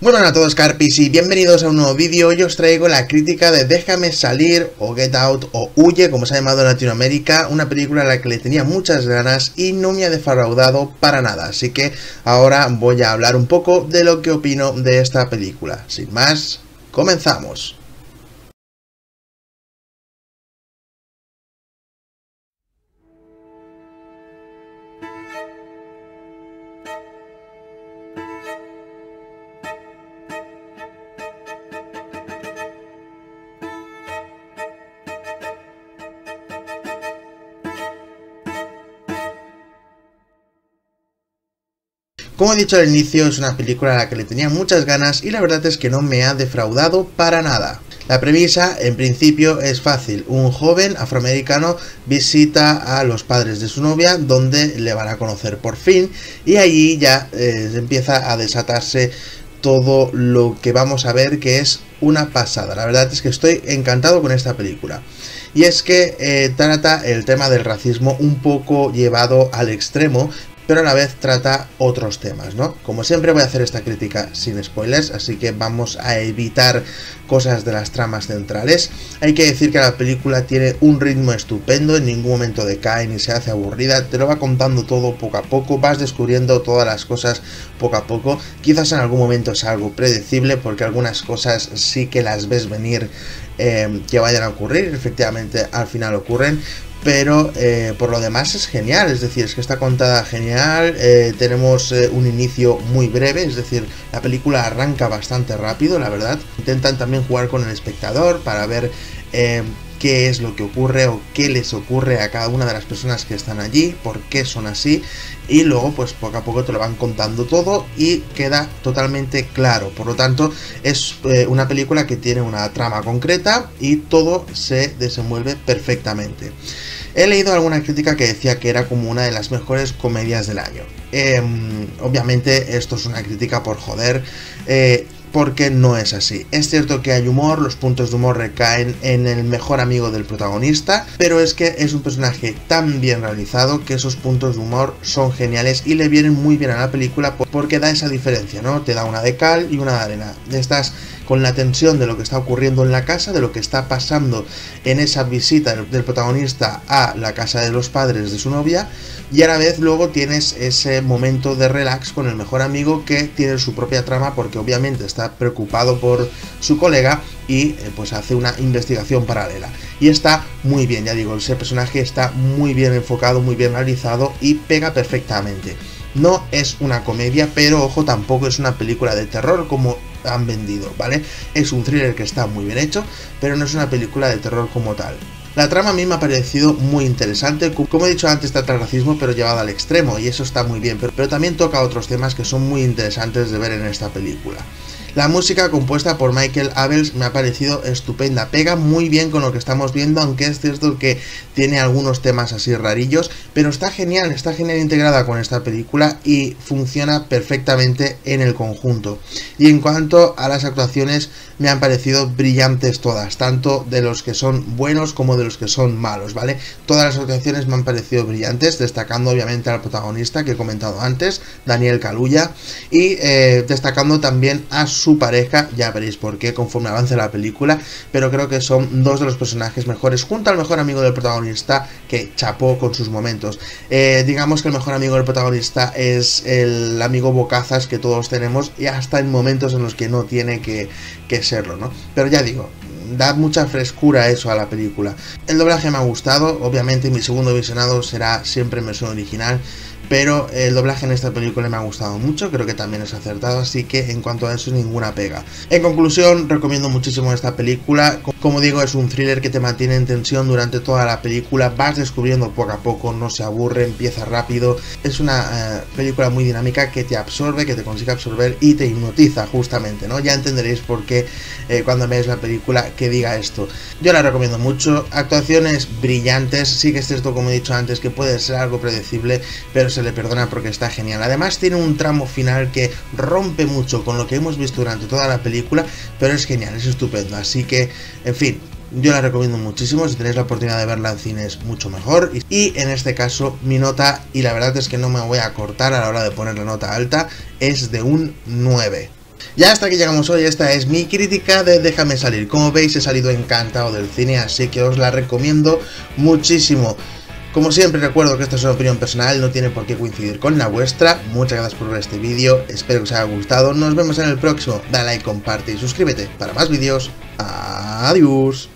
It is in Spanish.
Muy buenas a todos Carpis y bienvenidos a un nuevo vídeo. Hoy os traigo la crítica de Déjame salir o Get Out o Huye, como se ha llamado en Latinoamérica, una película a la que le tenía muchas ganas y no me ha defraudado para nada. Así que ahora voy a hablar un poco de lo que opino de esta película. Sin más, comenzamos. Como he dicho al inicio, es una película a la que le tenía muchas ganas y la verdad es que no me ha defraudado para nada. La premisa, en principio, es fácil. Un joven afroamericano visita a los padres de su novia, donde le van a conocer por fin, y allí ya eh, empieza a desatarse todo lo que vamos a ver, que es una pasada. La verdad es que estoy encantado con esta película. Y es que eh, trata el tema del racismo un poco llevado al extremo, pero a la vez trata otros temas, ¿no? Como siempre voy a hacer esta crítica sin spoilers, así que vamos a evitar cosas de las tramas centrales. Hay que decir que la película tiene un ritmo estupendo, en ningún momento decae ni se hace aburrida, te lo va contando todo poco a poco, vas descubriendo todas las cosas poco a poco. Quizás en algún momento es algo predecible porque algunas cosas sí que las ves venir eh, que vayan a ocurrir, efectivamente al final ocurren, pero eh, por lo demás es genial, es decir, es que está contada genial, eh, tenemos eh, un inicio muy breve, es decir, la película arranca bastante rápido, la verdad. Intentan también jugar con el espectador para ver qué es lo que ocurre o qué les ocurre a cada una de las personas que están allí, por qué son así y luego pues poco a poco te lo van contando todo y queda totalmente claro. Por lo tanto es una película que tiene una trama concreta y todo se desenvuelve perfectamente. He leído alguna crítica que decía que era como una de las mejores comedias del año. Em, obviamente esto es una crítica por joder. Eh, porque no es así. Es cierto que hay humor, los puntos de humor recaen en el mejor amigo del protagonista, pero es que es un personaje tan bien realizado que esos puntos de humor son geniales y le vienen muy bien a la película porque da esa diferencia, ¿no? Te da una de cal y una de arena. Estás con la tensión de lo que está ocurriendo en la casa, de lo que está pasando en esa visita del protagonista a la casa de los padres de su novia, y a la vez luego tienes ese momento de relax con el mejor amigo que tiene su propia trama porque obviamente está preocupado por su colega y eh, pues hace una investigación paralela. Y está muy bien, ya digo, ese personaje está muy bien enfocado, muy bien realizado y pega perfectamente. No es una comedia, pero ojo, tampoco es una película de terror como han vendido, ¿vale? Es un thriller que está muy bien hecho, pero no es una película de terror como tal. La trama a mí me ha parecido muy interesante, como he dicho antes trata el racismo pero llevado al extremo y eso está muy bien, pero, pero también toca otros temas que son muy interesantes de ver en esta película. La música compuesta por Michael Abels me ha parecido estupenda, pega muy bien con lo que estamos viendo, aunque es cierto que tiene algunos temas así rarillos, pero está genial, está genial integrada con esta película y funciona perfectamente en el conjunto. Y en cuanto a las actuaciones, me han parecido brillantes todas, tanto de los que son buenos como de los que son malos, ¿vale? Todas las actuaciones me han parecido brillantes, destacando obviamente al protagonista que he comentado antes, Daniel Kaluuya, y eh, destacando también a su pareja, ya veréis por qué conforme avance la película, pero creo que son dos de los personajes mejores, junto al mejor amigo del protagonista que chapó con sus momentos. Eh, digamos que el mejor amigo del protagonista es el amigo bocazas que todos tenemos y hasta en momentos en los que no tiene que, que Pero ya digo, da mucha frescura eso a la película. El doblaje me ha gustado, obviamente mi segundo visionado será siempre en versión original, pero el doblaje en esta película me ha gustado mucho, creo que también es acertado, así que en cuanto a eso ninguna pega. En conclusión, recomiendo muchísimo esta película, como digo es un thriller que te mantiene en tensión durante toda la película, vas descubriendo poco a poco, no se aburre, empieza rápido, es una eh, película muy dinámica que te absorbe, que te consigue absorber y te hipnotiza justamente, ¿no? Ya entenderéis por qué eh, cuando veáis la película que diga esto. Yo la recomiendo mucho, actuaciones brillantes, sí que es cierto como he dicho antes que puede ser algo predecible, pero se le perdona porque está genial. Además tiene un tramo final que rompe mucho con lo que hemos visto durante toda la película, pero es genial, es estupendo. Así que, en fin, yo la recomiendo muchísimo, si tenéis la oportunidad de verla en cines mucho mejor. Y en este caso mi nota, y la verdad es que no me voy a cortar a la hora de poner la nota alta, es de un 9. Ya hasta aquí llegamos hoy, esta es mi crítica de Déjame salir. Como veis he salido encantado del cine, así que os la recomiendo muchísimo. Como siempre recuerdo que esta es una opinión personal, no tiene por qué coincidir con la vuestra. Muchas gracias por ver este vídeo, espero que os haya gustado. Nos vemos en el próximo. Dale like, comparte y suscríbete para más vídeos. Adiós.